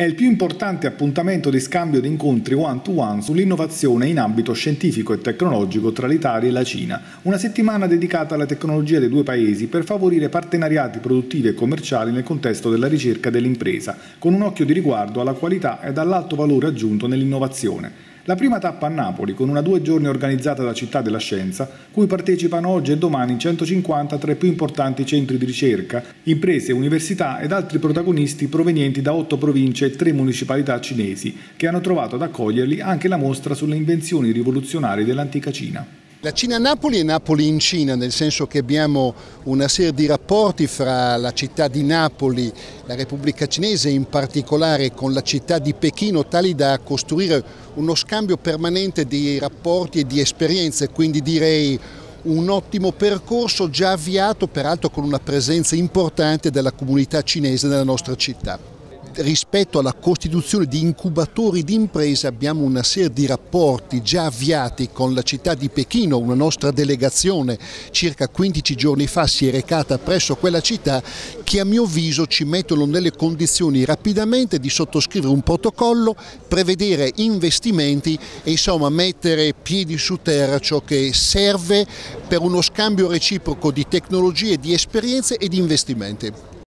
È il più importante appuntamento di scambio di incontri one-to-one sull'innovazione in ambito scientifico e tecnologico tra l'Italia e la Cina. Una settimana dedicata alla tecnologia dei due paesi per favorire partenariati produttivi e commerciali nel contesto della ricerca dell'impresa, con un occhio di riguardo alla qualità e all'alto valore aggiunto nell'innovazione. La prima tappa a Napoli, con una due giorni organizzata da Città della Scienza, cui partecipano oggi e domani 150 tra i più importanti centri di ricerca, imprese, università ed altri protagonisti provenienti da otto province e tre municipalità cinesi, che hanno trovato ad accoglierli anche la mostra sulle invenzioni rivoluzionarie dell'antica Cina. La Cina Napoli è Napoli in Cina, nel senso che abbiamo una serie di rapporti fra la città di Napoli, la Repubblica Cinese in particolare con la città di Pechino, tali da costruire uno scambio permanente di rapporti e di esperienze, quindi direi un ottimo percorso già avviato peraltro con una presenza importante della comunità cinese nella nostra città rispetto alla costituzione di incubatori di imprese abbiamo una serie di rapporti già avviati con la città di Pechino, una nostra delegazione circa 15 giorni fa si è recata presso quella città che a mio avviso ci mettono nelle condizioni rapidamente di sottoscrivere un protocollo, prevedere investimenti e insomma mettere piedi su terra ciò che serve per uno scambio reciproco di tecnologie, di esperienze e di investimenti.